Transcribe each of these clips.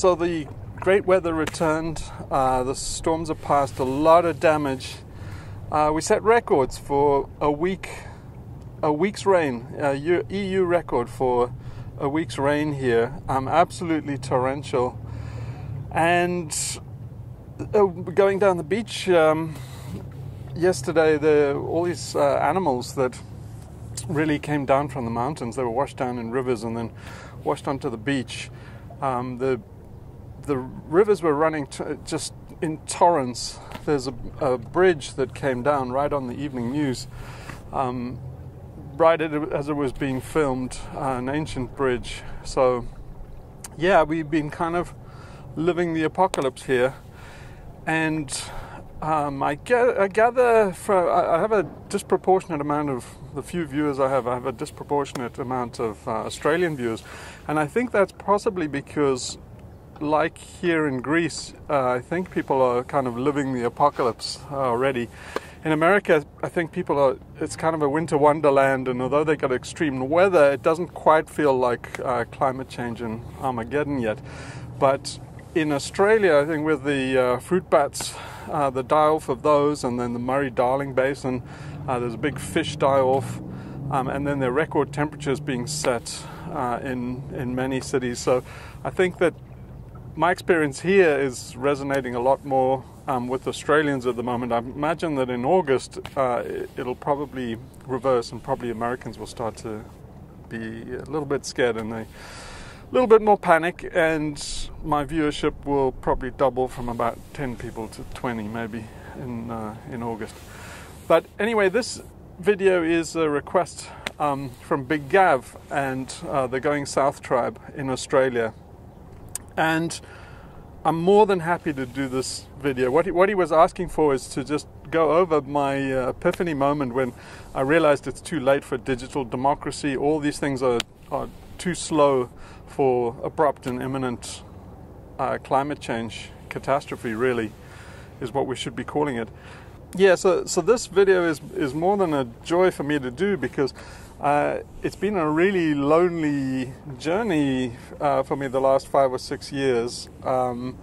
so the great weather returned. Uh, the storms have passed, a lot of damage. Uh, we set records for a week, a week's rain, a EU record for a week's rain here. Um, absolutely torrential, and uh, going down the beach um, yesterday, the all these uh, animals that really came down from the mountains. They were washed down in rivers and then washed onto the beach. Um, the the rivers were running just in torrents. There's a, a, bridge that came down right on the evening news, um, right as it was being filmed, uh, an ancient bridge. So, yeah, we've been kind of living the apocalypse here, and um, I, get, I, gather from, I have a disproportionate amount of the few viewers I have. I have a disproportionate amount of uh, Australian viewers, and I think that's possibly because, like here in Greece, uh, I think people are kind of living the apocalypse already. In America, I think people are. It's kind of a winter wonderland, and although they've got extreme weather, it doesn't quite feel like uh, climate change and Armageddon yet. But in Australia, I think with the uh, fruit bats, uh, the die off of those, and then the Murray Darling Basin, uh, there's a big fish die off, um, and then the record temperatures being set uh, in in many cities. So I think that my experience here is resonating a lot more um, with Australians at the moment. I imagine that in August uh, it'll probably reverse, and probably Americans will start to be a little bit scared, and they little bit more panic, and my viewership will probably double from about 10 people to 20 maybe in uh, in August. But anyway, this video is a request um, from Big Gav and uh, the Going South tribe in Australia, and I'm more than happy to do this video. What he, what he was asking for is to just go over my uh, epiphany moment when I realized it's too late for digital democracy. All these things are, are too slow for abrupt and imminent uh, climate change catastrophe, really, is what we should be calling it. Yeah, so, so this video is, is more than a joy for me to do because uh, it's been a really lonely journey uh, for me the last five or six years. Um,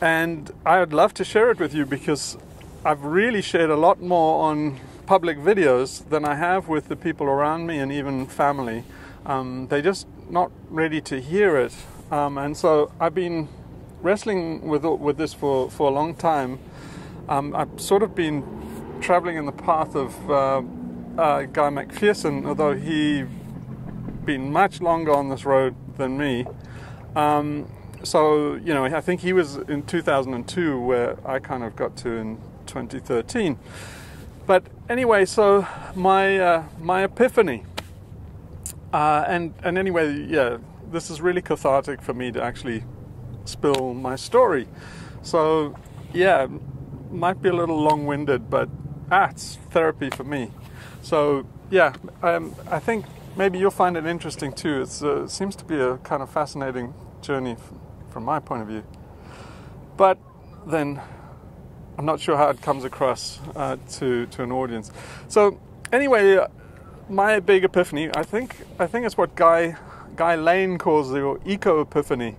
and I would love to share it with you because I've really shared a lot more on public videos than I have with the people around me and even family. Um, they just not ready to hear it. Um, and so I've been wrestling with with this for, for a long time. Um, I've sort of been traveling in the path of uh, uh, Guy McPherson, although he's been much longer on this road than me. Um, so you know, I think he was in 2002 where I kind of got to in 2013. But anyway, so my uh, my epiphany uh, and and anyway, yeah, this is really cathartic for me to actually spill my story. So yeah, might be a little long-winded, but ah, it's therapy for me. So yeah, um, I think maybe you'll find it interesting too. Uh, it seems to be a kind of fascinating journey f- from my point of view. But then I'm not sure how it comes across uh, to to an audience. So anyway my big epiphany, I think, I think it's what Guy Guy Lane calls the eco epiphany.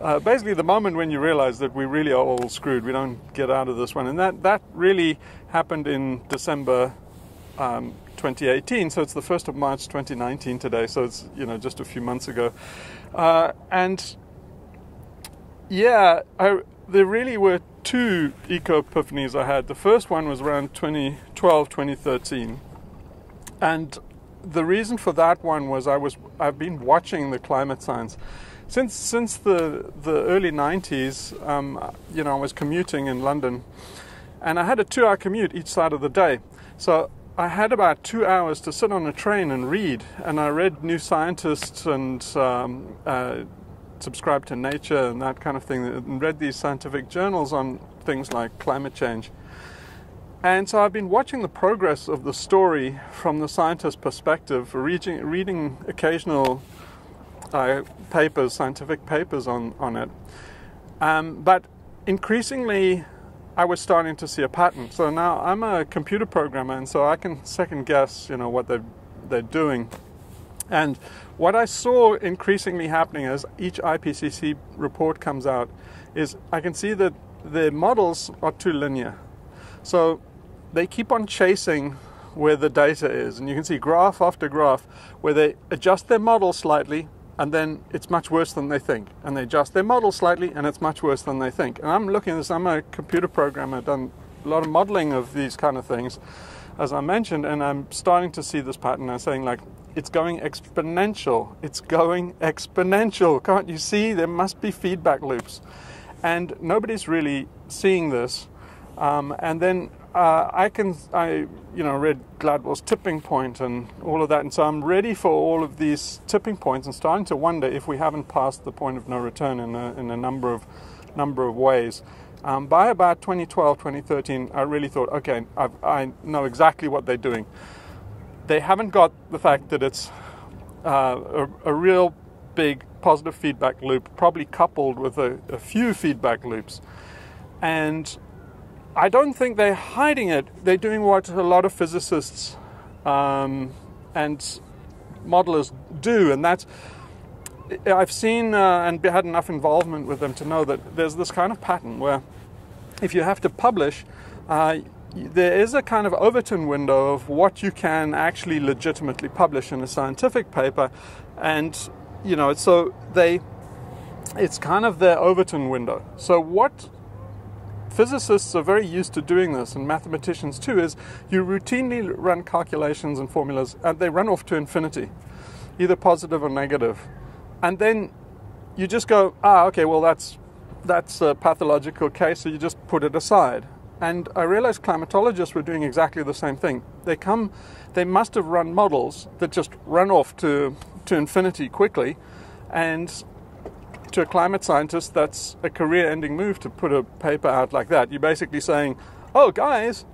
Uh, basically, the moment when you realize that we really are all screwed, we don't get out of this one, and that that really happened in December um, 2018. So it's the first of March 2019 today. So it's you know just a few months ago, uh, and yeah, I, there really were two eco epiphanies I had. The first one was around 2012, 2013 and the reason for that one was I was I've been watching the climate science since since the the early 90s. Um, you know, I was commuting in London, and I had a two-hour commute each side of the day. So I had about two hours to sit on a train and read, and I read New Scientist and um, uh, subscribed to Nature and that kind of thing, and read these scientific journals on things like climate change. And so I've been watching the progress of the story from the scientist perspective, reading, reading occasional uh, papers, scientific papers on, on it. Um, but increasingly, I was starting to see a pattern. So now I'm a computer programmer, and so I can second guess, you know, what they're, they're doing. And what I saw increasingly happening as each IPCC report comes out is I can see that the models are too linear. So they keep on chasing where the data is. And you can see graph after graph where they adjust their model slightly and then it's much worse than they think. And they adjust their model slightly and it's much worse than they think. And I'm looking at this, I'm a computer programmer, I've done a lot of modeling of these kind of things, as I mentioned, and I'm starting to see this pattern. I'm saying, like, it's going exponential. It's going exponential. Can't you see? There must be feedback loops. And nobody's really seeing this. Um, and then uh, I can, I, you know, read Gladwell's tipping point and all of that, and so I'm ready for all of these tipping points, and starting to wonder if we haven't passed the point of no return in a, in a number of number of ways. Um, by about 2012, 2013, I really thought, okay, I've, i know exactly what they're doing. They haven't got the fact that it's uh, a, a, real big positive feedback loop, probably coupled with a, a few feedback loops, and I don't think they're hiding it. They're doing what a lot of physicists um, and modelers do, and that's I've seen uh, and had enough involvement with them to know that there's this kind of pattern where if you have to publish, uh, there is a kind of Overton window of what you can actually legitimately publish in a scientific paper, and you know, so they, it's kind of their Overton window. So what physicists are very used to doing this, and mathematicians too, is you routinely run calculations and formulas, and they run off to infinity, either positive or negative, and then you just go, ah, okay, well that's that's a pathological case, so you just put it aside. And I realized climatologists were doing exactly the same thing. They come, they must have run models that just run off to to infinity quickly, and to a climate scientist, that's a career ending move to put a paper out like that. You're basically saying, oh, guys,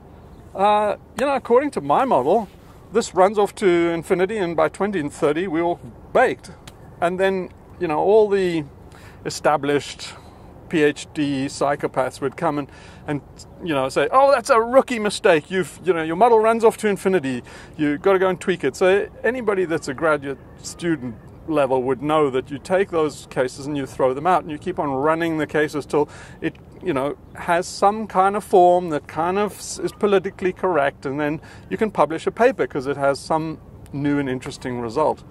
uh, you know, according to my model, this runs off to infinity, and by 2030, we're all baked. And then, you know, all the established PhD psychopaths would come and, and you know say, "Oh, that's a rookie mistake. You've you know your model runs off to infinity. You've got to go and tweak it." So anybody that's a graduate student level would know that you take those cases and you throw them out and you keep on running the cases till it you know has some kind of form that kind of is politically correct and then you can publish a paper because it has some new and interesting result.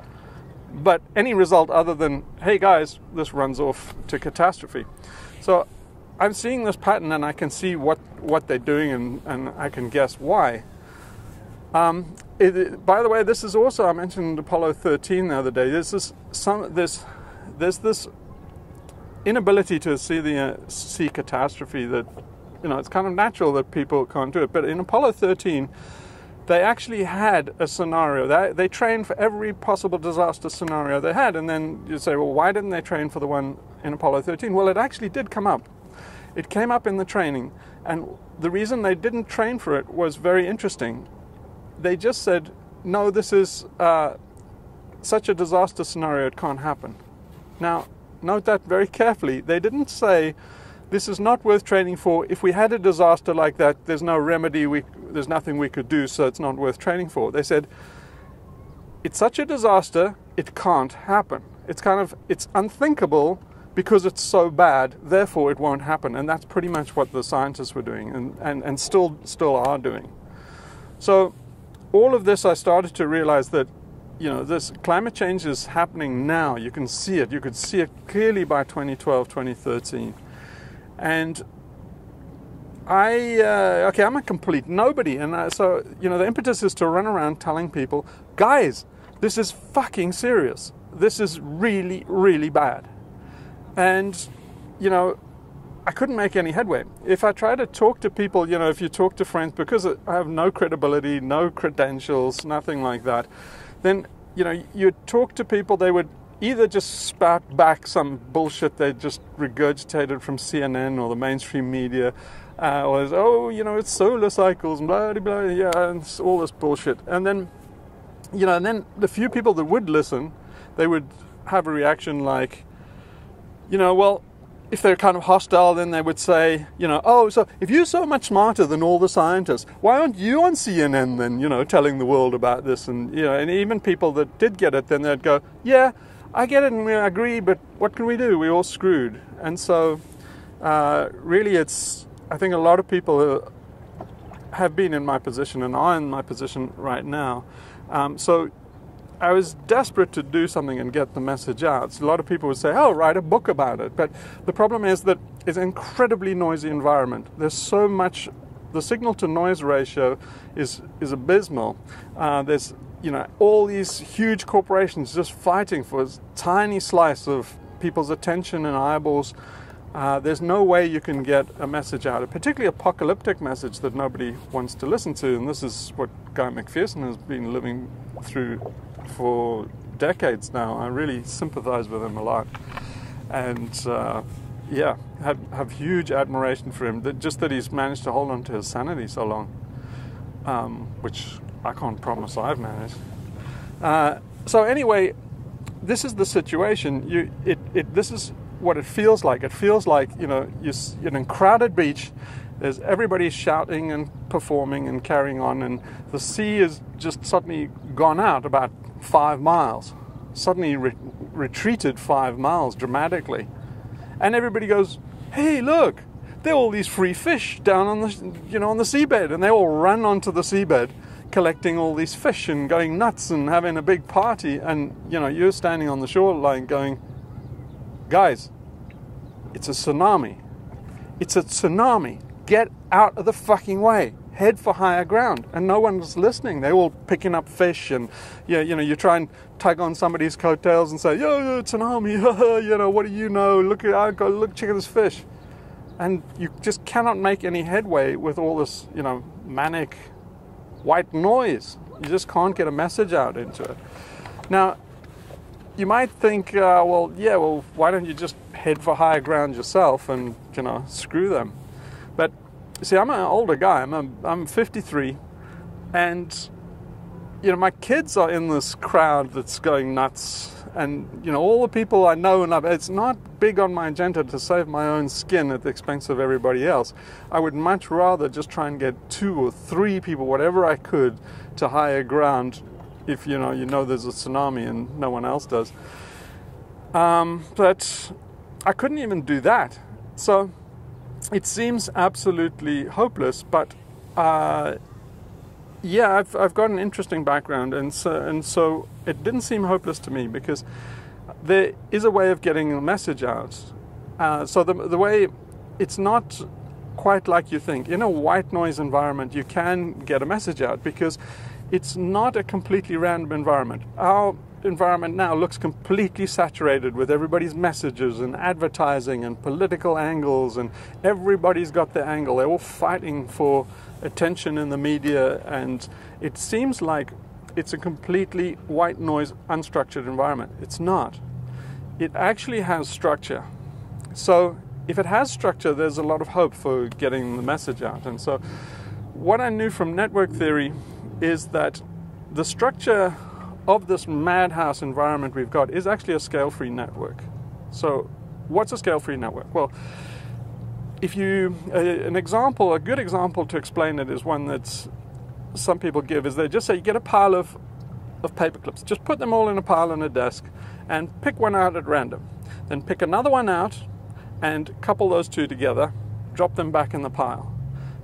But any result other than hey guys this runs off to catastrophe. So i'm seeing this pattern and i can see what what they're doing and, and i can guess why. Um, it, by the way, this is also I mentioned Apollo 13 the other day. There's this some there's there's this inability to see the uh, see catastrophe that you know it's kind of natural that people can't do it. But in Apollo 13, they actually had a scenario. They, they trained for every possible disaster scenario they had, and then you say, well, why didn't they train for the one in Apollo 13? Well, it actually did come up. It came up in the training, and the reason they didn't train for it was very interesting they just said, no, this is uh, such a disaster scenario, it can't happen. Now, note that very carefully. They didn't say, this is not worth training for. If we had a disaster like that, there's no remedy, we, there's nothing we could do, so it's not worth training for. They said, it's such a disaster, it can't happen. It's kind of, it's unthinkable because it's so bad, therefore it won't happen. And that's pretty much what the scientists were doing and, and, and still, still are doing. So all of this, I started to realize that, you know, this climate change is happening now. You can see it. You could see it clearly by 2012, 2013. And I, uh, okay, I'm a complete nobody. And I, so, you know, the impetus is to run around telling people, guys, this is fucking serious. This is really, really bad. And, you know, I couldn't make any headway. If I try to talk to people, you know, if you talk to friends, because I have no credibility, no credentials, nothing like that, then, you know, you talk to people, they would either just spout back some bullshit they just regurgitated from CNN or the mainstream media, uh, or, oh, you know, it's solar cycles, blah, blah, blah, yeah, and all this bullshit. And then, you know, and then the few people that would listen, they would have a reaction like, you know, well, if they're kind of hostile, then they would say, you know, oh, so if you're so much smarter than all the scientists, why aren't you on CNN then, you know, telling the world about this? And, you know, and even people that did get it, then they'd go, yeah, I get it and we agree, but what can we do? We're all screwed. And so, uh, really, it's, I think a lot of people have been in my position and are in my position right now. Um, so I was desperate to do something and get the message out. So a lot of people would say, "Oh, write a book about it." But the problem is that it's an incredibly noisy environment. There's so much. The signal to noise ratio is is abysmal. Uh, there's you know all these huge corporations just fighting for a tiny slice of people's attention and eyeballs. Uh, there's no way you can get a message out, a particularly apocalyptic message that nobody wants to listen to. And this is what Guy McPherson has been living through for decades now. I really sympathize with him a lot, and uh, yeah, have have huge admiration for him. That just that he's managed to hold on to his sanity so long, um, which I can't promise I've managed. Uh, so anyway, this is the situation. You it, it this is what it feels like. It feels like you know you're, in a crowded beach there's everybody shouting and performing and carrying on, and the sea has just suddenly gone out about five miles, suddenly re- retreated five miles dramatically. And everybody goes, hey, look, there are all these free fish down on the, you know, on the seabed. And they all run onto the seabed collecting all these fish and going nuts and having a big party. And, you know, you're standing on the shoreline going, guys, it's a tsunami. It's a tsunami. Get out of the fucking way. Head for higher ground. And no one's listening. They're all picking up fish and yeah you know you try and tug on somebody's coattails and say yo, yo tsunami you know what do you know? Look at I go look check at this fish. And you just cannot make any headway with all this you know manic white noise. You just can't get a message out into it. Now you might think uh, well yeah well why don't you just head for higher ground yourself and you know screw them see, I'm an older guy. I'm a, I'm 53, and you know my kids are in this crowd that's going nuts, and you know all the people I know and love. It's not big on my agenda to save my own skin at the expense of everybody else. I would much rather just try and get two or three people, whatever I could, to higher ground. If you know you know there's a tsunami and no one else does. Um, but I couldn't even do that. So it seems absolutely hopeless, but uh, yeah, I've, I've got an interesting background, and so, and so it didn't seem hopeless to me because there is a way of getting a message out. Uh, so the, the way it's not quite like you think. In a white noise environment, you can get a message out because it's not a completely random environment. Our environment now looks completely saturated with everybody's messages and advertising and political angles, and everybody's got their angle. They're all fighting for attention in the media, and it seems like it's a completely white noise, unstructured environment. It's not. It actually has structure. So, if it has structure, there's a lot of hope for getting the message out. And so, what I knew from network theory is that the structure of this madhouse environment we've got is actually a scale free network. So, what's a scale free network? Well, if you, an example, a good example to explain it is one that some people give is they just say you get a pile of, of paper clips, just put them all in a pile on a desk and pick one out at random. Then pick another one out and couple those two together, drop them back in the pile.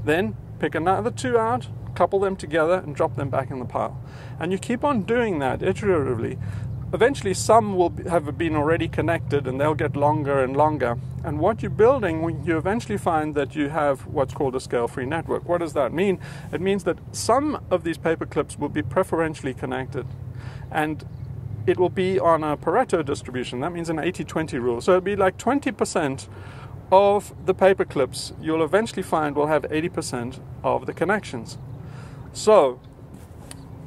Then pick another two out, couple them together and drop them back in the pile. And you keep on doing that iteratively. Eventually, some will have been already connected and they'll get longer and longer. And what you're building, you eventually find that you have what's called a scale free network. What does that mean? It means that some of these paper clips will be preferentially connected. And it will be on a Pareto distribution. That means an 80 20 rule. So it'll be like 20% of the paper clips you'll eventually find will have 80% of the connections. So,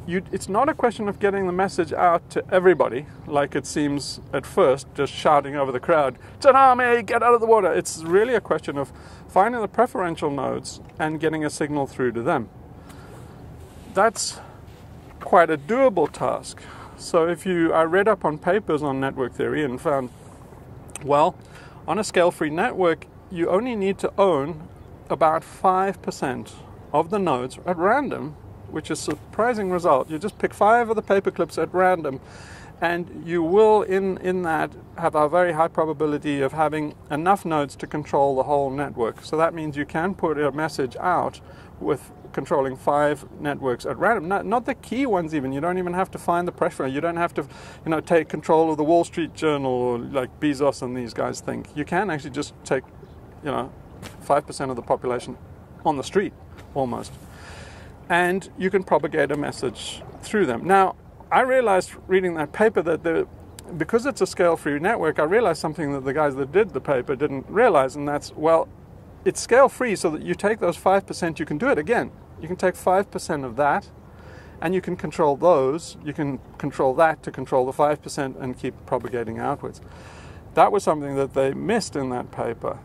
you, it's not a question of getting the message out to everybody, like it seems at first, just shouting over the crowd, Tsunami, get out of the water. It's really a question of finding the preferential nodes and getting a signal through to them. That's quite a doable task. So if you, I read up on papers on network theory and found, well, On a scale free network, you only need to own about 5% of the nodes at random, which is a surprising result. You just pick five of the paper clips at random, and you will, in, in that, have a very high probability of having enough nodes to control the whole network. So that means you can put a message out with controlling five networks at random. Not, not the key ones even. You don't even have to find the pressure. You don't have to, you know, take control of the Wall Street Journal like Bezos and these guys think. You can actually just take, you know, five percent of the population on the street almost, and you can propagate a message through them. Now, I realized reading that paper that the because it's a scale-free network, I realized something that the guys that did the paper didn't realize, and that's well, it's scale-free, so that you take those five percent, you can do it again. You can take 5% of that and you can control those. You can control that to control the 5% and keep propagating outwards. That was something that they missed in that paper.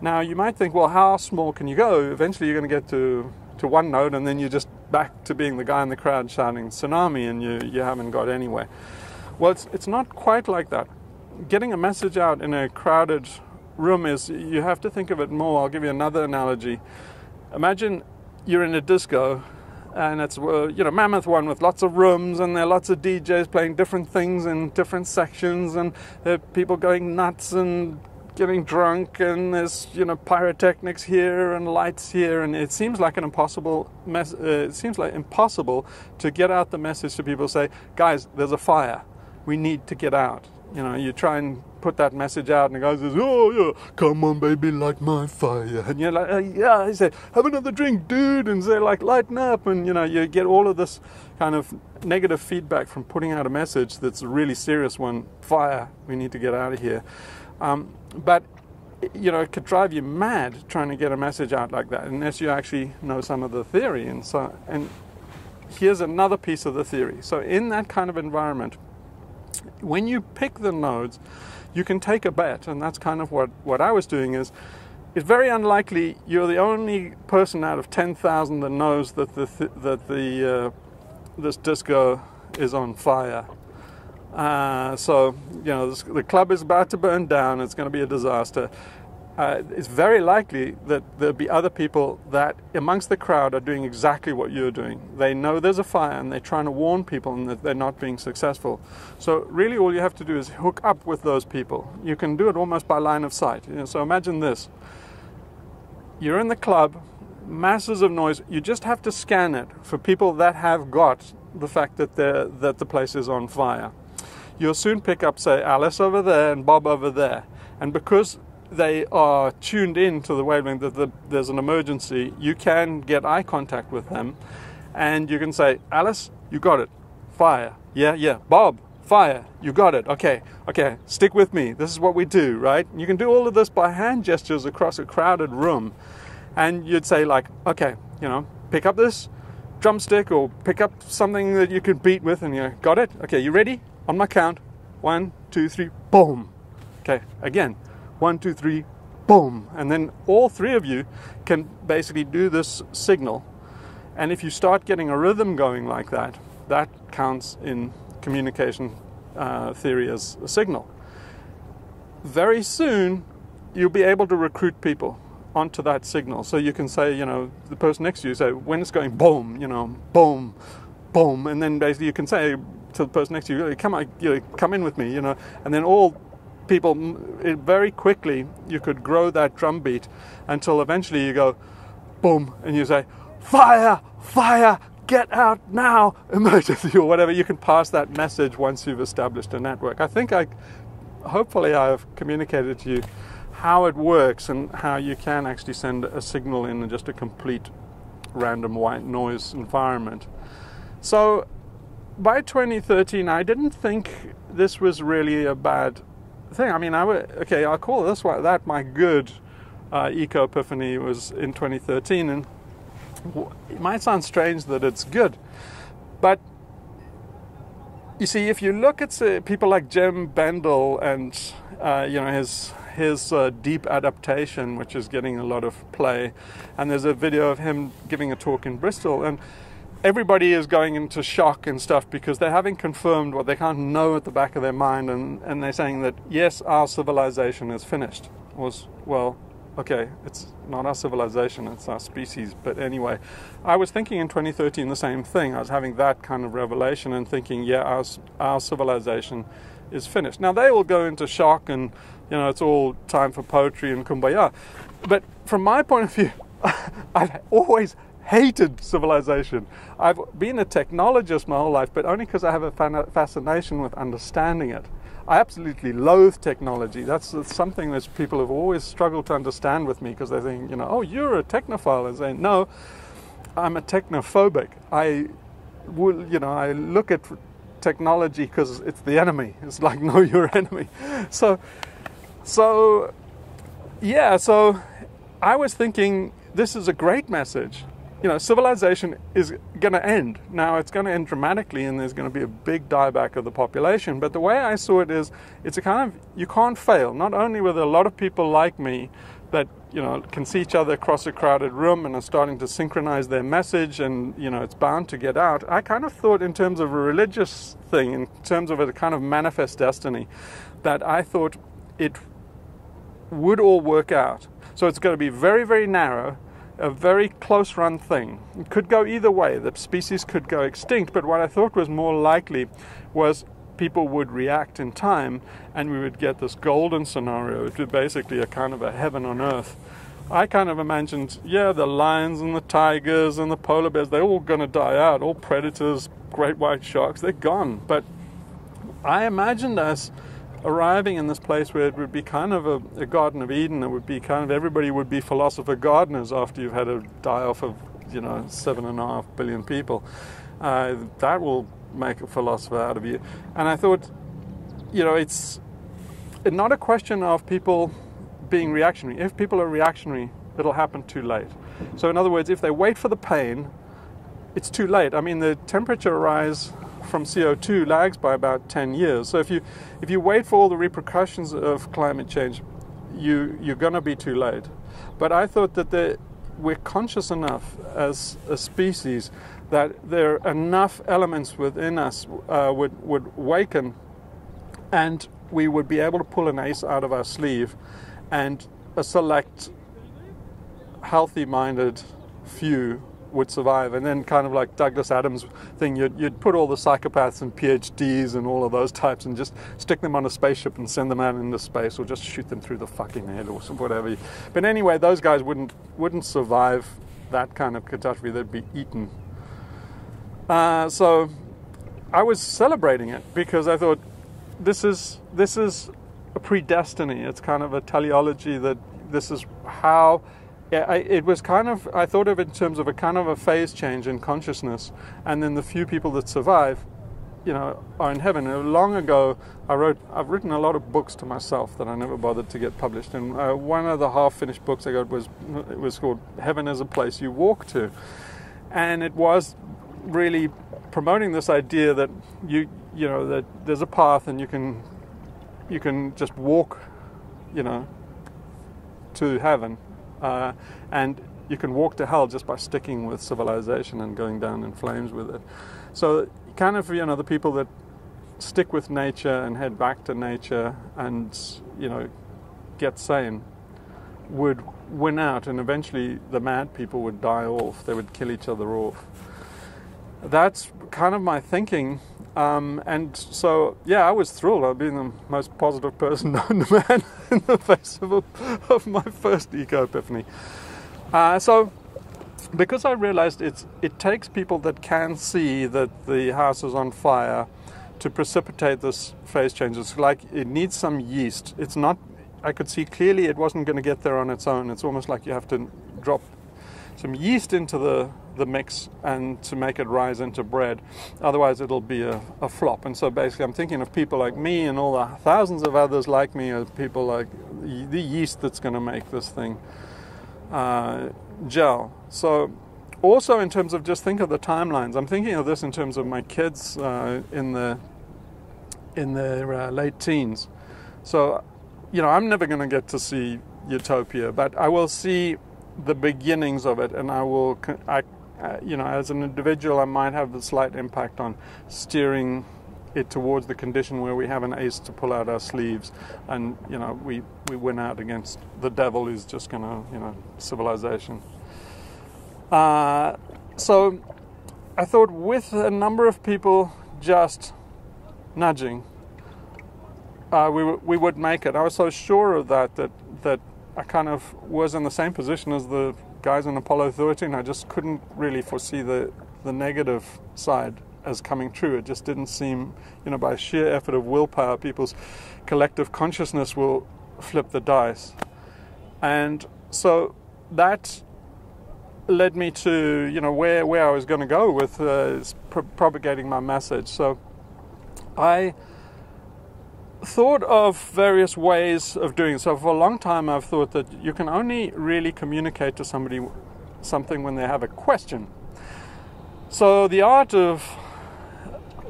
Now, you might think, well, how small can you go? Eventually, you're going to get to, to one node, and then you're just back to being the guy in the crowd shouting tsunami, and you, you haven't got anywhere. Well, it's, it's not quite like that. Getting a message out in a crowded room is, you have to think of it more. I'll give you another analogy. Imagine you're in a disco and it's you know mammoth one with lots of rooms and there are lots of DJs playing different things in different sections and people going nuts and getting drunk and there's you know pyrotechnics here and lights here and it seems like an impossible mess uh, it seems like impossible to get out the message to people say guys there's a fire we need to get out you know you try and put that message out, and the guy says, "Oh yeah, come on, baby, light my fire," and you're like, uh, "Yeah," he said, "Have another drink, dude," and say like, "Lighten up," and you know, you get all of this kind of negative feedback from putting out a message that's a really serious one. Fire, we need to get out of here. Um, but you know, it could drive you mad trying to get a message out like that unless you actually know some of the theory. And so, and here's another piece of the theory. So, in that kind of environment, when you pick the nodes, you can take a bet, and that's kind of what, what I was doing is it's very unlikely you're the only person out of 10,000 that knows that the th- that the uh, this disco is on fire. Uh, so you know this, the club is about to burn down. It's going to be a disaster uh, it's very likely that there'll be other people that amongst the crowd are doing exactly what you're doing. They know there's a fire and they're trying to warn people and that they're not being successful. So really all you have to do is hook up with those people. You can do it almost by line of sight. You know, so imagine this. You're in the club, masses of noise. You just have to scan it for people that have got the fact that, that the place is on fire. You'll soon pick up, say, Alice over there and Bob over there. And because they are tuned in to the wavelength that the, there's an emergency, you can get eye contact with them and you can say, Alice, you got it. Fire. Yeah, yeah. Bob, fire. You got it. Okay, okay. Stick with me. This is what we do, right? You can do all of this by hand gestures across a crowded room. And you'd say, like, okay, you know, pick up this drumstick or pick up something that you can beat with and you got it? Okay, you ready? On my count. One, two, three, boom. Okay, again one, two, three, boom. And then all three of you can basically do this signal. And if you start getting a rhythm going like that, that counts in communication uh, theory as a signal. Very soon, you'll be able to recruit people onto that signal. So you can say, you know, the person next to you say, when it's going boom, you know, boom, boom, and then basically you can say to the person next to you, come you know, come in with me, you know, and then all people very quickly you could grow that drum beat until eventually you go boom and you say fire fire get out now emergency or whatever. You can pass that message once you've established a network. I think i hopefully i have communicated to you how it works and how you can actually send a signal in just a complete random white noise environment. So by 2013 i didn't think this was really a bad thing. I mean, I would okay. I'll call this one that my good uh, eco epiphany was in 2013, and it might sound strange that it's good, but you see, if you look at say, people like Jem Bendell and uh, you know his his uh, deep adaptation, which is getting a lot of play, and there's a video of him giving a talk in Bristol, and everybody is going into shock and stuff because they haven't confirmed what they can't know at the back of their mind, and, and they're saying that yes, our civilization is finished. Was well, okay, it's not our civilization, it's our species. But anyway, I was thinking in 2013 the same thing. I was having that kind of revelation and thinking, yeah, our, our civilization is finished. Now they will go into shock and, you know, it's all time for poetry and kumbaya. But from my point of view, I've always hated civilization. I've been a technologist my whole life, but only because I have a fascination with understanding it. I absolutely loathe technology. That's, something that people have always struggled to understand with me because they think, you know, oh, you're a technophile. And saying, no, I'm a technophobic. I will, you know, I look at technology because it's the enemy. It's like, know your enemy. So, so, yeah, so I was thinking this is a great message you know, civilization is going to end. Now, it's going to end dramatically, and there's going to be a big dieback of the population. But the way I saw it is, it's a kind of you can't fail. Not only with a lot of people like me that you know can see each other across a crowded room and are starting to synchronize their message, and you know it's bound to get out. I kind of thought in terms of a religious thing, in terms of a kind of manifest destiny, that I thought it would all work out. So it's going to be very, very narrow a very close run thing. It could go either way. The species could go extinct, but what I thought was more likely was people would react in time and we would get this golden scenario. It would basically a kind of a heaven on earth. I kind of imagined, yeah, the lions and the tigers and the polar bears, they're all going to die out. All predators, great white sharks, they're gone. But I imagined us arriving in this place where it would be kind of a, a, Garden of Eden. It would be kind of everybody would be philosopher gardeners after you've had a die off of you know seven and a half billion people. Uh, that will make a philosopher out of you. And I thought, you know, it's not a question of people being reactionary. If people are reactionary, it'll happen too late. So in other words, if they wait for the pain, it's too late. I mean, the temperature rise from CO2 lags by about 10 years. So if you if you wait for all the repercussions of climate change, you you're going to be too late. But I thought that the, we're conscious enough as a species that there are enough elements within us uh, would would waken, and we would be able to pull an ace out of our sleeve, and a select healthy-minded few would survive. And then, kind of like Douglas Adams' thing, you'd, you'd put all the psychopaths and PhDs and all of those types and just stick them on a spaceship and send them out into space, or just shoot them through the fucking head or whatever. But anyway, those guys wouldn't wouldn't survive that kind of catastrophe. They'd be eaten. Uh, so I was celebrating it because I thought this is this is a predestiny. It's kind of a teleology that this is how yeah, I, it was kind of, I thought of it in terms of a kind of a phase change in consciousness, and then the few people that survive, you know, are in heaven. And long ago, I wrote, I've written a lot of books to myself that I never bothered to get published, and uh, one of the half-finished books I got was, it was called Heaven is a Place You Walk to, and it was really promoting this idea that you, you know, that there's a path and you can, you can just walk, you know, to heaven uh, and you can walk to hell just by sticking with civilization and going down in flames with it. So, kind of, you know, the people that stick with nature and head back to nature and, you know, get sane would win out, and eventually the mad people would die off. They would kill each other off. That's kind of my thinking. Um, and so, yeah, I was thrilled. I've been the most positive person known to man in the face of, a, of my first eco epiphany. Uh, so, because I realized it's, it takes people that can see that the house is on fire to precipitate this phase change. It's like it needs some yeast. It's not, I could see clearly it wasn't going to get there on its own. It's almost like you have to drop some yeast into the, the mix and to make it rise into bread. Otherwise, it'll be a, a flop. And so basically, I'm thinking of people like me and all the thousands of others like me as people like the yeast that's going to make this thing uh, gel. So also in terms of just think of the timelines. I'm thinking of this in terms of my kids uh, in the in their uh, late teens. So you know, I'm never going to get to see Utopia, but I will see the beginnings of it, and I will I uh, you know, as an individual, I might have a slight impact on steering it towards the condition where we have an ace to pull out our sleeves, and you know, we we win out against the devil who's just going to, you know, civilization. Uh, so, I thought with a number of people just nudging, uh, we we would make it. I was so sure of that that that I kind of was in the same position as the guys on Apollo 13. I just couldn't really foresee the the negative side as coming true. It just didn't seem, you know, by sheer effort of willpower, people's collective consciousness will flip the dice. And so that led me to, you know, where, where I was going to go with uh, pro- propagating my message. So I thought of various ways of doing so. For a long time, I've thought that you can only really communicate to somebody something when they have a question. So the art of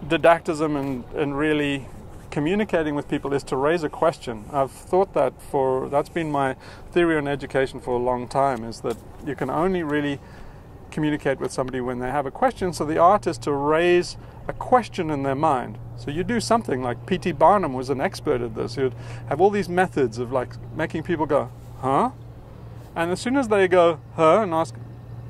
didactism and, and really communicating with people is to raise a question. I've thought that for that's been my theory on education for a long time is that you can only really communicate with somebody when they have a question. So the art is to raise a question in their mind. So you do something like P.T. Barnum was an expert at this. He'd have all these methods of like making people go, huh? And as soon as they go, huh, and ask,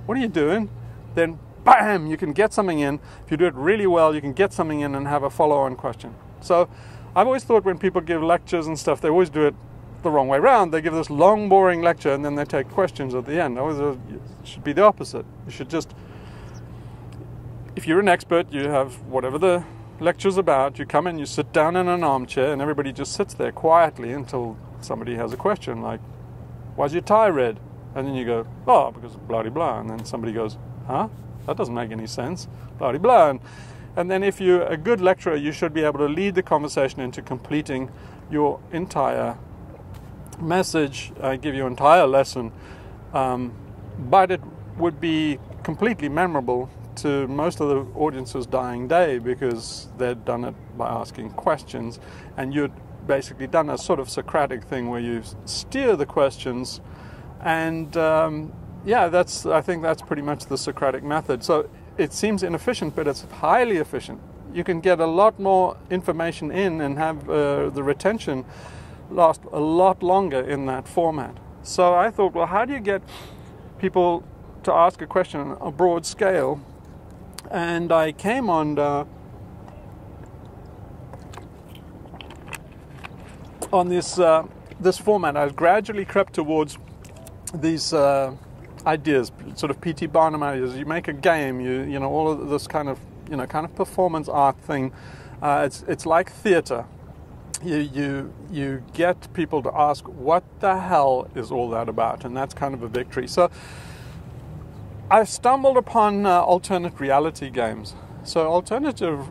what are you doing? Then bam, you can get something in. If you do it really well, you can get something in and have a follow on question. So I've always thought when people give lectures and stuff, they always do it the wrong way around. They give this long, boring lecture and then they take questions at the end. It should be the opposite. You should just, if you're an expert, you have whatever the lecture's about, you come in, you sit down in an armchair, and everybody just sits there quietly until somebody has a question like, Why's your tie red? And then you go, Oh, because of blah blah. And then somebody goes, Huh? That doesn't make any sense. Blah blah. And, and then if you're a good lecturer, you should be able to lead the conversation into completing your entire message, I give your entire lesson. Um, but it would be completely memorable to most of the audience's dying day because they'd done it by asking questions, and you'd basically done a sort of Socratic thing where you steer the questions and um, yeah, that's I think that's pretty much the Socratic method. So it seems inefficient, but it's highly efficient. You can get a lot more information in and have uh, the retention last a lot longer in that format. So I thought, well, how do you get people to ask a question on a broad scale? And I came on on this uh, this format. I've gradually crept towards these uh, ideas, sort of P.T. Barnum ideas. You make a game, you you know all of this kind of you know kind of performance art thing. Uh, it's it's like theatre. You you you get people to ask what the hell is all that about, and that's kind of a victory. So I stumbled upon uh, alternate reality games. So alternative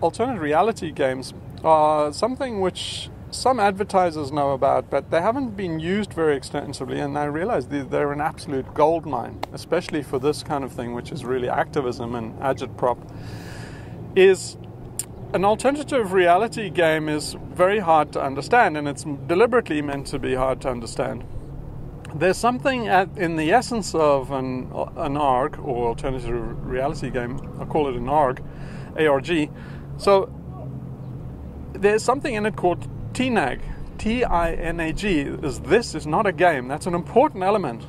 alternate reality games are something which some advertisers know about, but they haven't been used very extensively. And I realize they're an absolute gold mine, especially for this kind of thing, which is really activism and agitprop. Is an alternative reality game is very hard to understand, and it's deliberately meant to be hard to understand. There's something at, in the essence of an, an ARG or alternative reality game. I call it an ARG, ARG. So there's something in it called TINAG, T I N A G, is this is not a game. That's an important element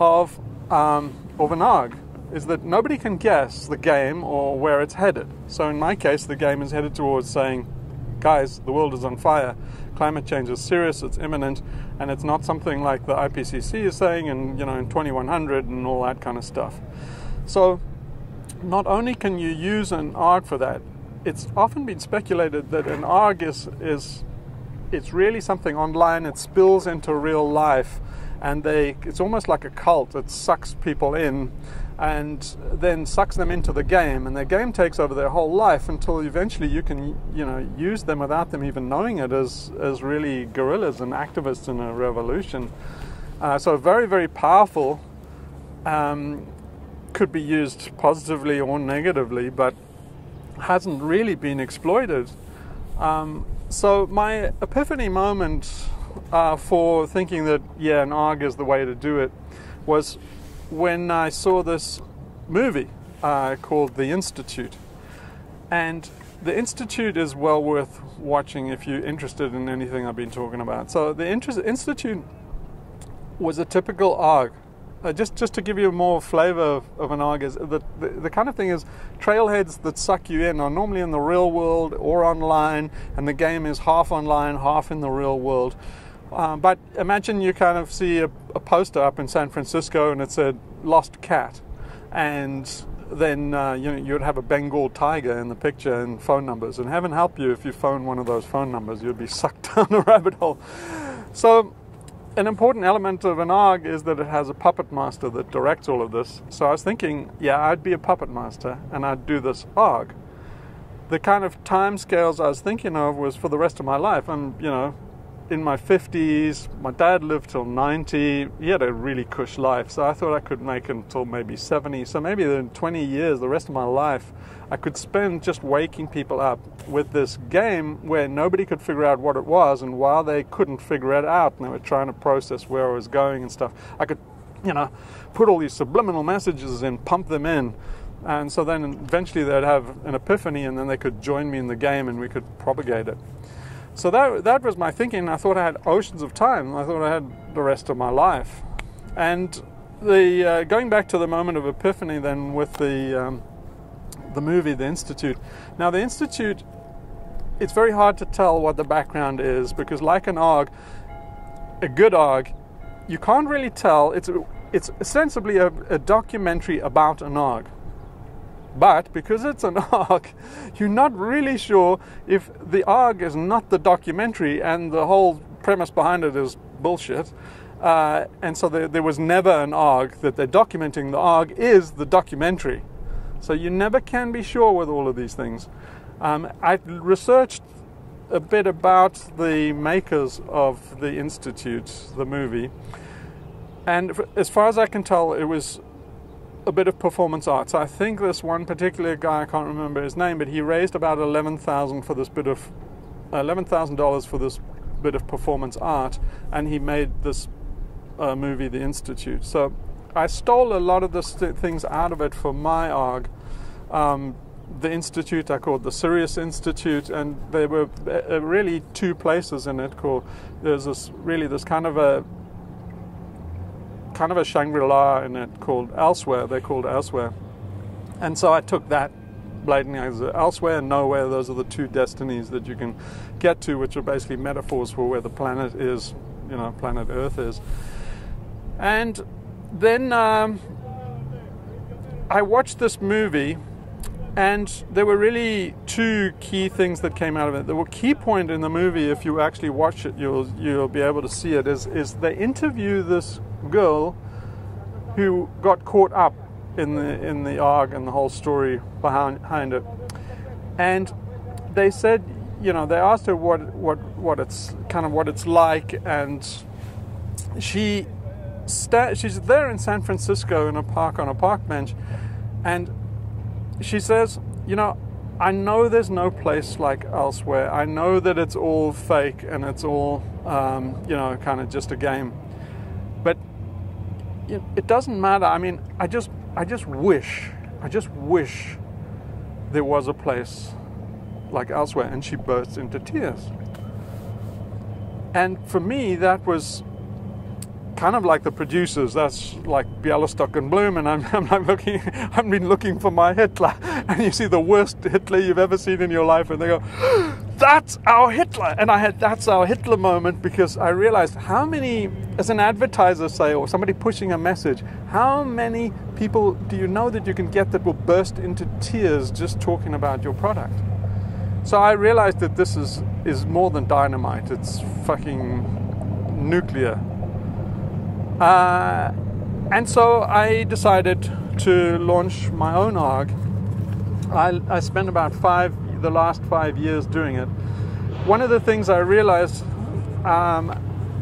of, um, of an ARG, is that nobody can guess the game or where it's headed. So in my case, the game is headed towards saying, guys, the world is on fire. Climate change is serious, it's imminent, and it's not something like the IPCC is saying, and you know, in 2100 and all that kind of stuff. So, not only can you use an ARG for that, it's often been speculated that an ARG is, is it's really something online. It spills into real life, and they it's almost like a cult. It sucks people in, and then sucks them into the game, and their game takes over their whole life until eventually you can you know use them without them even knowing it as as really guerrillas and activists in a revolution. Uh, so very very powerful. Um, could be used positively or negatively, but hasn't really been exploited. Um, so my epiphany moment uh, for thinking that yeah, an ARG is the way to do it was when I saw this movie uh, called The Institute. And The Institute is well worth watching if you're interested in anything I've been talking about. So, The Institute was a typical ARG. Uh, just, just to give you more flavor of, of an ARG, is the, the, the kind of thing is trailheads that suck you in are normally in the real world or online, and the game is half online, half in the real world. Um, but imagine you kind of see a, a, poster up in San Francisco and it said "Lost Cat," and then uh, you know, you'd have a Bengal tiger in the picture and phone numbers. And heaven help you if you phone one of those phone numbers, you'd be sucked down a rabbit hole. So an important element of an ARG is that it has a puppet master that directs all of this. So I was thinking, yeah, I'd be a puppet master and I'd do this ARG. The kind of time scales I was thinking of was for the rest of my life. And, you know, in my 50s, my dad lived till 90. He had a really cush life. So I thought I could make it until maybe 70. So maybe in 20 years, the rest of my life, I could spend just waking people up with this game where nobody could figure out what it was, and while they couldn't figure it out and they were trying to process where I was going and stuff, I could, you know, put all these subliminal messages in, pump them in. And so then eventually they'd have an epiphany, and then they could join me in the game and we could propagate it. So that, that was my thinking. I thought I had oceans of time. I thought I had the rest of my life. And the uh, going back to the moment of epiphany, then with the um, the movie, The Institute. Now, The Institute, it's very hard to tell what the background is because, like an ARG, a good ARG, you can't really tell. It's, it's ostensibly a, a documentary about an ARG. But because it's an ARG, you're not really sure if the ARG is not the documentary and the whole premise behind it is bullshit. Uh, and so there, there was never an ARG that they're documenting. The ARG is the documentary. So you never can be sure with all of these things. Um, I researched a bit about the makers of the Institute, the movie, and as far as I can tell, it was a bit of performance arts. I think this one particular guy, I can't remember his name, but he raised about eleven thousand for this bit of eleven thousand dollars for this bit of performance art, and he made this uh, movie, The Institute. So I stole a lot of the st- things out of it for my ARG. Um, the institute I called the Sirius Institute, and there were uh, really two places in it called. There's this really this kind of a kind of a Shangri-La in it called Elsewhere. They're called Elsewhere, and so I took that blatantly as elsewhere and nowhere. Those are the two destinies that you can get to, which are basically metaphors for where the planet is, you know, planet Earth is, and then um, I watched this movie, and there were really two key things that came out of it. The key point in the movie, if you actually watch it, you'll you'll be able to see it. Is is they interview this girl who got caught up in the in the ARG and the whole story behind, behind it, and they said, you know, they asked her what what what it's kind of what it's like, and she sta- she's there in San Francisco in a park on a park bench, and she says, you know, I know there's no place like elsewhere. I know that it's all fake and it's all, um, you know, kind of just a game. But it doesn't matter. I mean, I just, I just wish, I just wish there was a place like elsewhere. And she bursts into tears. And for me, that was kind of like the producers. That's like Bialystok and Bloom, and I'm, I'm looking. I've been looking for my Hitler, and you see the worst Hitler you've ever seen in your life, and they go, "That's our Hitler." And I had that's our Hitler moment because I realized how many, as an advertiser, say, or somebody pushing a message, how many people do you know that you can get that will burst into tears just talking about your product? So I realized that this is is more than dynamite. It's fucking nuclear uh, and so I decided to launch my own ARG. I, I spent about five, the last five years doing it. One of the things I realized, um,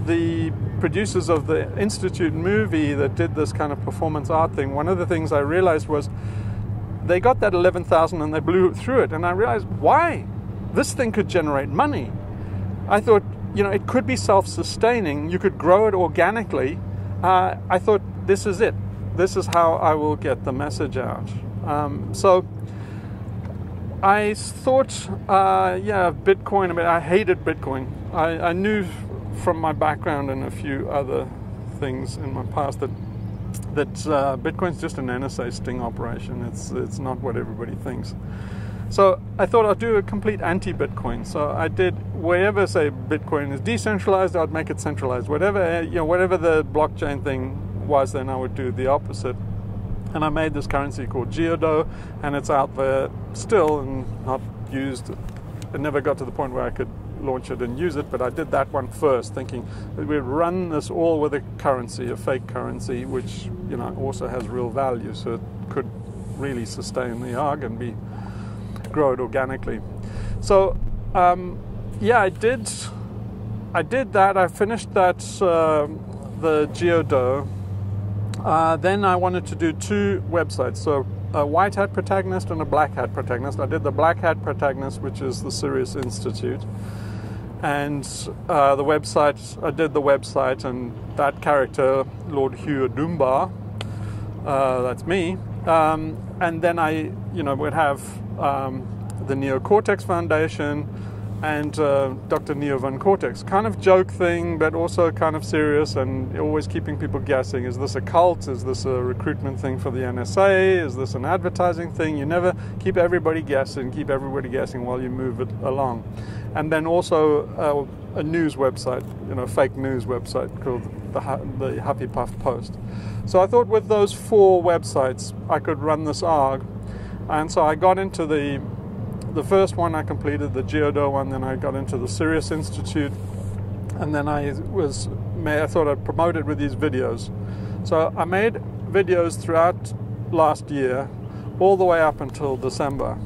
the producers of the Institute movie that did this kind of performance art thing, one of the things I realized was they got that 11,000 and they blew through it. And I realized, why? This thing could generate money. I thought, you know, it could be self sustaining. You could grow it organically uh, I thought this is it. this is how I will get the message out. Um, so I thought, uh, yeah, Bitcoin. I mean, I hated Bitcoin. I, I knew from my background and a few other things in my past that that uh, Bitcoin's just an NSA sting operation. It's it's not what everybody thinks. So I thought I'd do a complete anti-Bitcoin. So I did wherever say Bitcoin is decentralized, I'd make it centralized. Whatever you know, whatever the blockchain thing was, then I would do the opposite. And I made this currency called Geodough, and it's out there still and not used. It never got to the point where I could launch it and use it, but I did that one first, thinking that we'd run this all with a currency, a fake currency, which you know also has real value, so it could really sustain the ARG and be grow it organically. So um, yeah, I did. I did that. I finished that uh, the Geodough. Uh, then I wanted to do two websites. So a white hat protagonist and a black hat protagonist. I did the black hat protagonist, which is the Sirius Institute, and uh, the website. I did the website, and that character, Lord Hugh Dunbar, uh, that's me. Um, and then I, you know, would have um, the Neocortex Foundation and uh, Dr. Neo van Cortex. Kind of joke thing, but also kind of serious and always keeping people guessing. Is this a cult? Is this a recruitment thing for the NSA? Is this an advertising thing? You never keep everybody guessing, keep everybody guessing while you move it along. And then also uh, a news website, you know, fake news website called the, the Happy Puff Post. So I thought with those four websites, I could run this ARG. And so I got into the the first one I completed, the Geodough one, then I got into the Sirius Institute, and then I was I thought I'd promote it with these videos. So I made videos throughout last year, all the way up until December.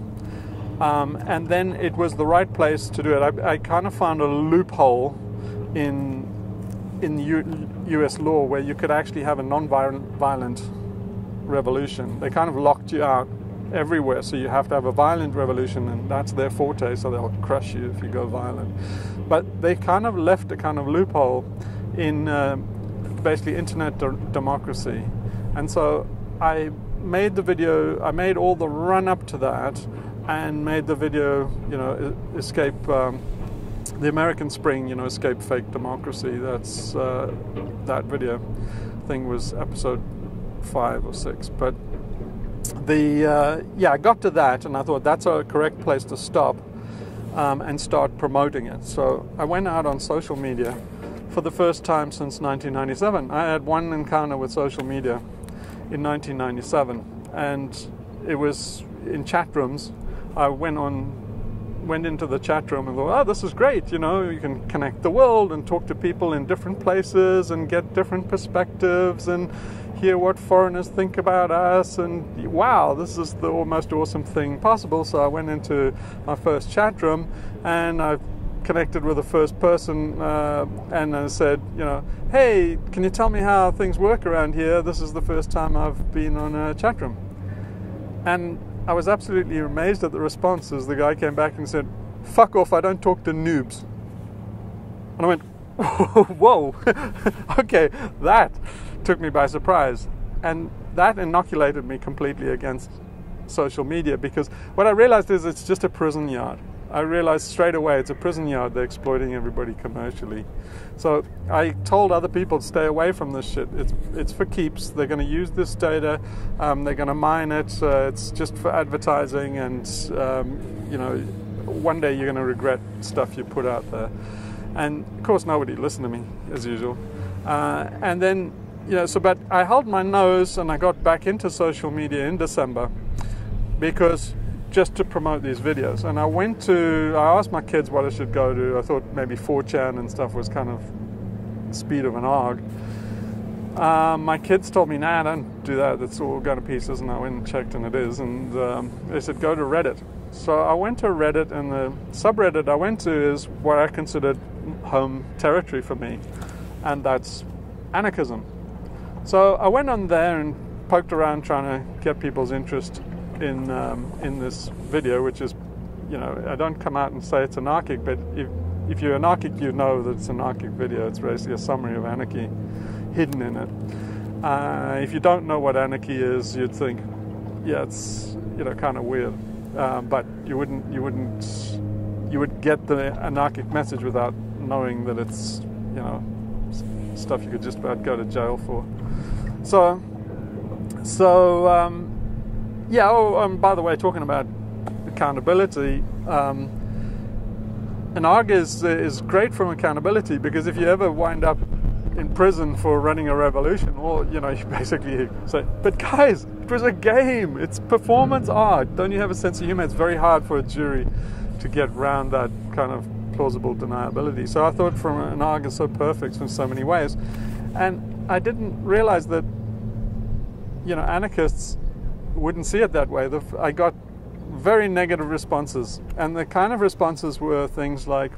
Um, and then it was the right place to do it. I, I kind of found a loophole in in U, U.S. law where you could actually have a non-violent revolution. They kind of locked you out everywhere. So you have to have a violent revolution, and that's their forte. So they'll crush you if you go violent. But they kind of left a kind of loophole in uh, basically internet de- democracy, and so I made the video. I made all the run up to that, and made the video. You know, escape. Um, the American Spring, you know, escape fake democracy. That's uh, that video thing was episode five or six, but the uh, yeah, I got to that, and I thought that's a correct place to stop um, and start promoting it. So I went out on social media for the first time since 1997. I had one encounter with social media in 1997, and it was in chat rooms. I went on went into the chat room and thought, oh, this is great. You know, you can connect the world and talk to people in different places and get different perspectives and hear what foreigners think about us, and wow, this is the most awesome thing possible. So I went into my first chat room and I connected with the first person uh, and I said, you know, hey, can you tell me how things work around here? This is the first time I've been on a chat room. And I was absolutely amazed at the responses. The guy came back and said, fuck off, I don't talk to noobs. And I went, whoa, okay, that took me by surprise. And that inoculated me completely against social media because what I realized is it's just a prison yard. I realized straight away it's a prison yard. They're exploiting everybody commercially. So I told other people to stay away from this shit. It's it's for keeps. They're going to use this data. Um, they're going to mine it. Uh, it's just for advertising, and um, you know, one day you're going to regret stuff you put out there. And of course, nobody listened to me as usual. Uh, and then know, so but I held my nose and I got back into social media in December because just to promote these videos. And I went to, I asked my kids what I should go to. I thought maybe 4chan and stuff was kind of speed of an ARG. Um, my kids told me, nah, don't do that. That's all going to pieces. And I went and checked, and it is. And um, they said, go to Reddit. So I went to Reddit, and the subreddit I went to is what I considered home territory for me, and that's anarchism. So I went on there and poked around trying to get people's interest in um, in this video, which is, you know, I don't come out and say it's anarchic, but if if you're anarchic, you know that it's an anarchic video. It's basically a summary of anarchy hidden in it. Uh, if you don't know what anarchy is, you'd think, yeah, it's you know kind of weird, um, but you wouldn't you wouldn't you would get the anarchic message without knowing that it's you know stuff you could just about go to jail for. So so um, yeah. Oh, um, by the way, talking about accountability. Um, an ARG is, is great from accountability because if you ever wind up in prison for running a revolution, well, you know, you basically say, but guys, it was a game. It's performance art. Don't you have a sense of humor? It's very hard for a jury to get around that kind of plausible deniability. So I thought from an ARG is so perfect in so many ways. And I didn't realize that, you know, anarchists wouldn't see it that way. I got very negative responses. And the kind of responses were things like,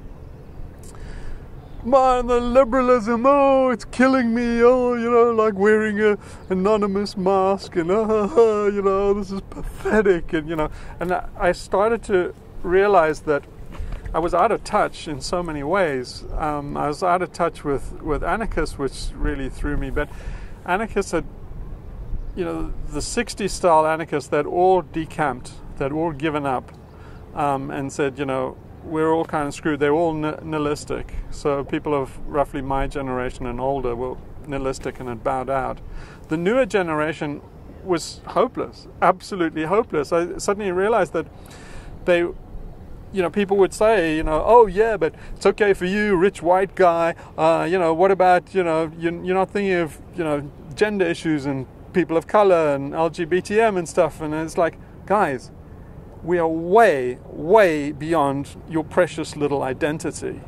man, the liberalism, oh, it's killing me, oh, you know, like wearing a anonymous mask, and oh, you know, this is pathetic, and you know, and I started to realize that I was out of touch in so many ways. Um, I was out of touch with with anarchists, which really threw me. But anarchists had, you know, the '60s style anarchists that all decamped that all given up um, and said, you know, we're all kind of screwed. They're all nihilistic. So people of roughly my generation and older were nihilistic and had bowed out. The newer generation was hopeless, absolutely hopeless. I suddenly realized that they, you know, people would say, you know, oh yeah, but it's okay for you, rich white guy. Uh, you know, what about, you know, you're not thinking of, you know, gender issues and people of color and LGBTM and stuff. And it's like, guys, we are way, way beyond your precious little identity.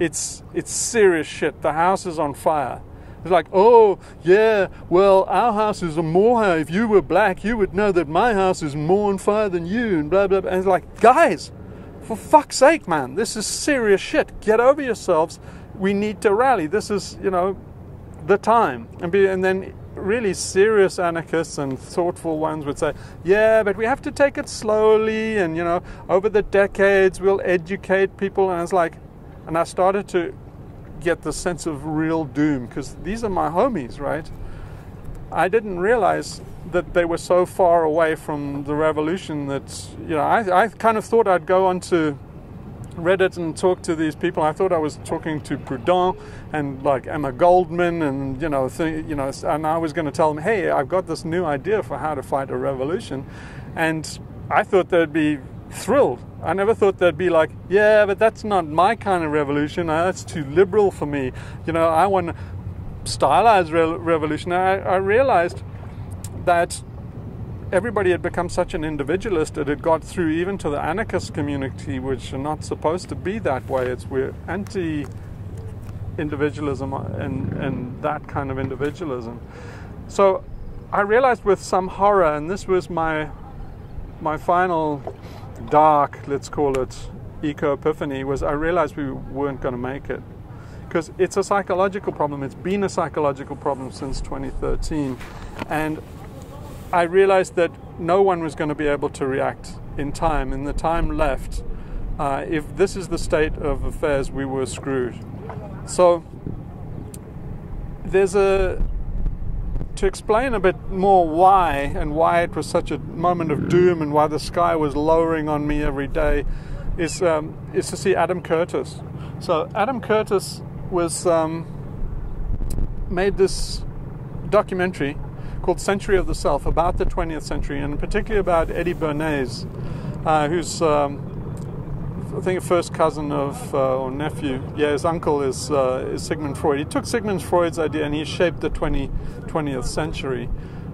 It's, it's serious shit. The house is on fire. It's like, oh, yeah, well, our house is a more. If you were black, you would know that my house is more on fire than you, and blah, blah, blah. And it's like, guys, for fuck's sake, man, this is serious shit. Get over yourselves. We need to rally. This is, you know, the time. And, be, and then really serious anarchists and thoughtful ones would say, yeah, but we have to take it slowly, and you know, over the decades we'll educate people. And it's like, and I started to get the sense of real doom because these are my homies, right? I didn't realize that they were so far away from the revolution that you know I, I kind of thought I'd go on to Reddit and talk to these people. I thought I was talking to Proudhon and like Emma Goldman, and you know, th- you know, and I was going to tell them, hey, I've got this new idea for how to fight a revolution, and I thought they'd be thrilled. I never thought they'd be like, yeah, but that's not my kind of revolution. Uh, that's too liberal for me. You know, I want stylized re- revolution. I, I realized that everybody had become such an individualist that it got through even to the anarchist community, which are not supposed to be that way. It's we're anti individualism and, and that kind of individualism. So I realized with some horror, and this was my my final dark, let's call it, eco epiphany, was I realized we weren't going to make it. Because it's a psychological problem. It's been a psychological problem since 2013. And I realized that no one was going to be able to react in time. In the time left, uh, if this is the state of affairs, we were screwed. So there's a to explain a bit more why and why it was such a moment of doom and why the sky was lowering on me every day is um, is to see Adam Curtis. So Adam Curtis was um, made this documentary called Century of the Self about the 20th century, and particularly about Eddie Bernays, uh, who's um, I think a first cousin of uh, or nephew. Yeah, his uncle is uh, is Sigmund Freud. He took Sigmund Freud's idea and he shaped the 20, 20th century.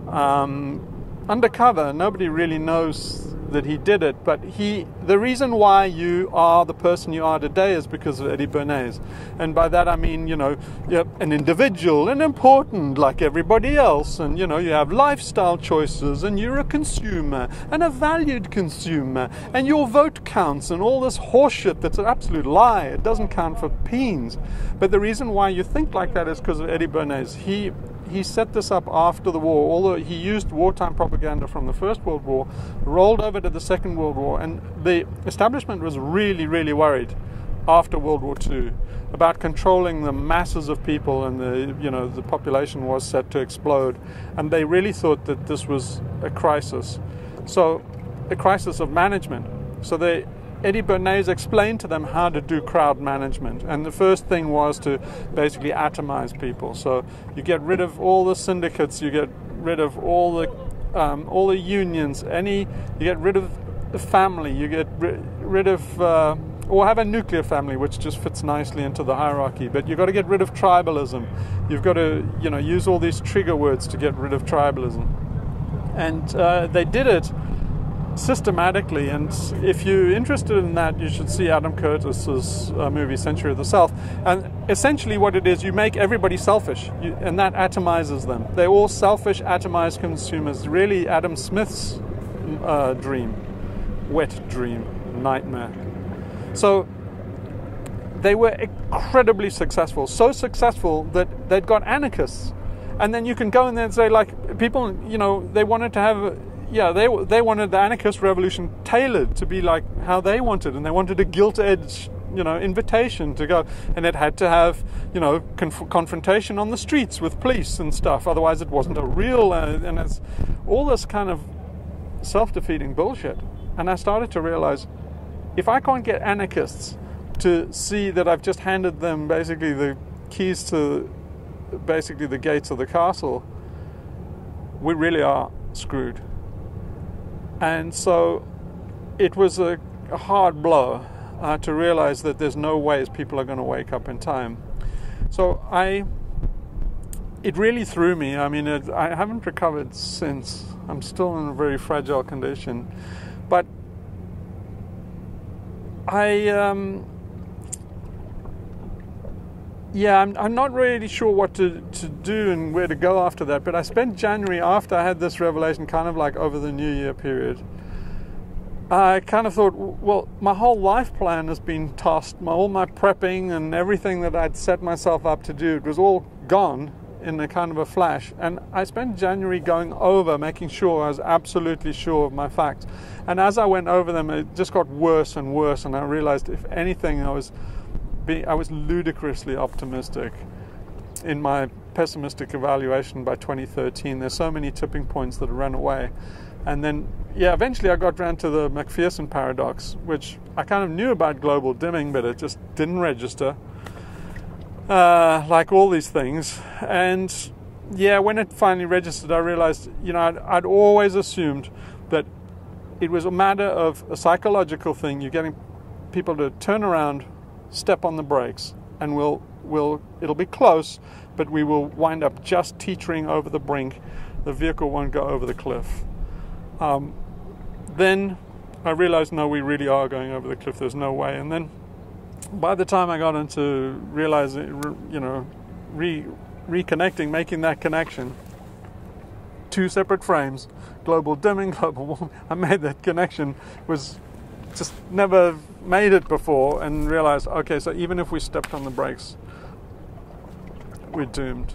Um, undercover, nobody really knows that he did it, but he the reason why you are the person you are today is because of Eddie Bernays. And by that I mean, you know, you're an individual and important like everybody else, and you know, you have lifestyle choices and you're a consumer and a valued consumer, and your vote counts and all this horseshit that's an absolute lie. It doesn't count for peens. But the reason why you think like that is because of Eddie Bernays. He he set this up after the war, although he used wartime propaganda from the First World War, rolled over to the Second World War, and the establishment was really, really worried after World War II about controlling the masses of people and the you know the population was set to explode. And they really thought that this was a crisis. So a crisis of management. So they Eddie Bernays explained to them how to do crowd management. And the first thing was to basically atomize people. So you get rid of all the syndicates, you get rid of all the um, all the unions, any you get rid of the family, you get ri- rid of uh, or have a nuclear family, which just fits nicely into the hierarchy. But you've got to get rid of tribalism. You've got to, you know, use all these trigger words to get rid of tribalism. And uh, they did it systematically. And if you're interested in that, you should see Adam Curtis's uh, movie Century of the Self. And essentially, what it is, you make everybody selfish, you, and that atomizes them. They're all selfish, atomized consumers. Really, Adam Smith's uh, dream, wet dream, nightmare. So they were incredibly successful, so successful that they'd got anarchists. And then you can go in there and say, like, people, you know, they wanted to have, yeah, they they wanted the anarchist revolution tailored to be like how they wanted, and they wanted a gilt edge, you know, invitation to go, and it had to have, you know, conf- confrontation on the streets with police and stuff. Otherwise, it wasn't a real, uh, and it's all this kind of self-defeating bullshit. And I started to realize if I can't get anarchists to see that I've just handed them basically the keys to basically the gates of the castle, we really are screwed. And so it was a, a hard blow uh, to realize that there's no ways people are going to wake up in time. So I, it really threw me. I mean, it, I haven't recovered since. I'm still in a very fragile condition, but I um, yeah, I'm, I'm not really sure what to, to do and where to go after that. But I spent January after I had this revelation, kind of like over the New Year period. I kind of thought, well, my whole life plan has been tossed. My, all my prepping and everything that I'd set myself up to do, it was all gone in a kind of a flash. And I spent January going over, making sure I was absolutely sure of my facts. And as I went over them, it just got worse and worse. And I realized, if anything, I was I was ludicrously optimistic in my pessimistic evaluation by 2013. There's so many tipping points that run away. And then, yeah, eventually I got around to the McPherson paradox, which I kind of knew about global dimming, but it just didn't register uh, like all these things. And yeah, when it finally registered, I realized, you know, I'd, I'd, always assumed that it was a matter of a psychological thing. You're getting people to turn around, step on the brakes, and we'll, we'll, it'll be close, but we will wind up just teetering over the brink. The vehicle won't go over the cliff. Um, then I realized, no, we really are going over the cliff. There's no way. And then by the time I got into realizing, you know, re, reconnecting, making that connection, two separate frames, global dimming, global warming, I made that connection, was just never made it before, and realized, okay, so even if we stepped on the brakes, we're doomed.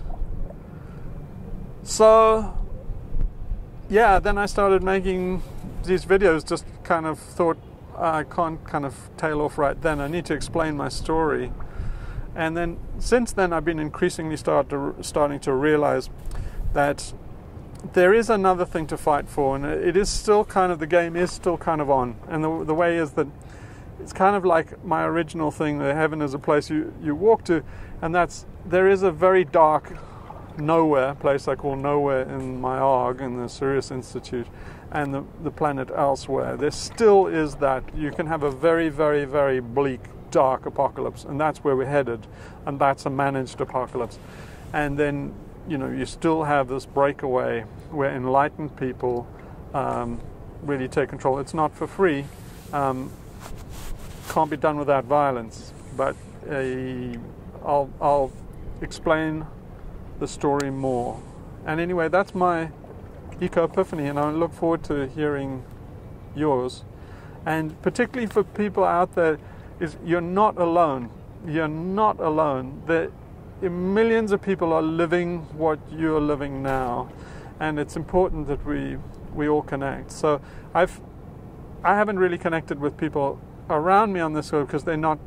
So, yeah, then I started making these videos, just kind of thought, ah, I can't kind of tail off right then. I need to explain my story. And then since then, I've been increasingly start to, starting to realize that there is another thing to fight for, and it is still kind of the game is still kind of on. And the, the way is that it's kind of like my original thing that heaven is a place you, you walk to, and that's there is a very dark nowhere place I call nowhere in my ARG in the Sirius Institute and the, the planet elsewhere. There still is that. You can have a very, very, very bleak, dark apocalypse, and that's where we're headed, and that's a managed apocalypse. And then, you know, you still have this breakaway where enlightened people um, really take control. It's not for free, um, can't be done without violence, but uh, I'll, I'll explain the story more. And anyway, that's my Eco Epiphany, and I look forward to hearing yours. And particularly for people out there, is you're not alone. You're not alone. There, millions of people are living what you're living now, and it's important that we we all connect. So I've I haven't really connected with people around me on this road because they're not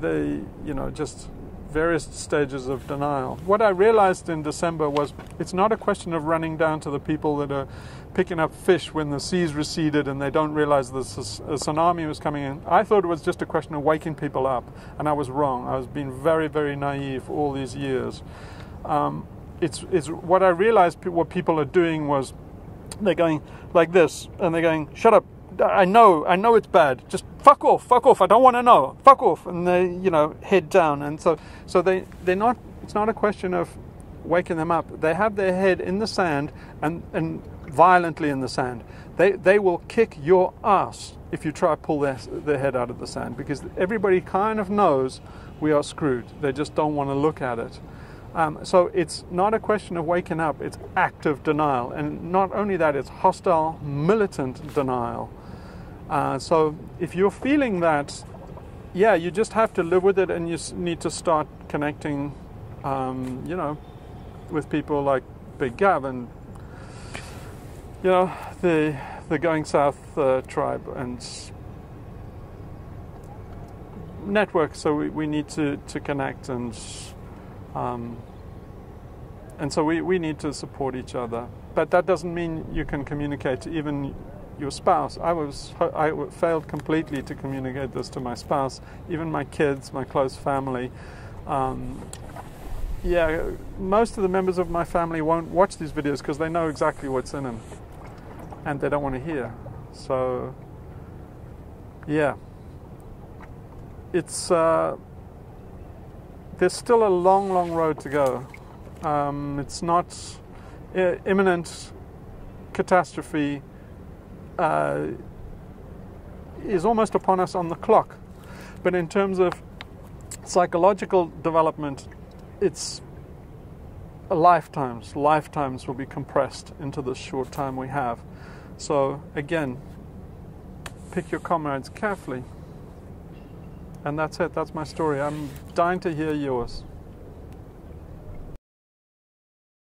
they, you know, just various stages of denial. What I realized in December was it's not a question of running down to the people that are picking up fish when the seas receded and they don't realize the tsunami was coming in. I thought it was just a question of waking people up, and I was wrong. I was being very, very naive all these years. Um, it's, it's what I realized what people are doing was they're going like this and they're going, shut up, I know, I know it's bad. Just fuck off, fuck off. I don't want to know. Fuck off, and they, you know, head down. And so, so they, they're not. It's not a question of waking them up. They have their head in the sand and and violently in the sand. They they will kick your ass if you try to pull their their head out of the sand because everybody kind of knows we are screwed. They just don't want to look at it. Um, so it's not a question of waking up, it's active denial. And not only that, it's hostile, militant denial. Uh, so if you're feeling that, yeah, you just have to live with it and you need to start connecting, um, you know, with people like Big Gavin, you know, the, the Going South uh, tribe and network. So we, we need to, to connect and um, and so we, we need to support each other. But that doesn't mean you can communicate to even your spouse. I was I failed completely to communicate this to my spouse, even my kids, my close family. Um, yeah, most of the members of my family won't watch these videos because they know exactly what's in them, and they don't want to hear. So, yeah, it's. Uh, there's still a long, long road to go. Um, it's not imminent catastrophe uh, is almost upon us on the clock. But in terms of psychological development, it's lifetimes. Lifetimes will be compressed into this short time we have. So, again, pick your comrades carefully. And that's it, that's my story. I'm dying to hear yours.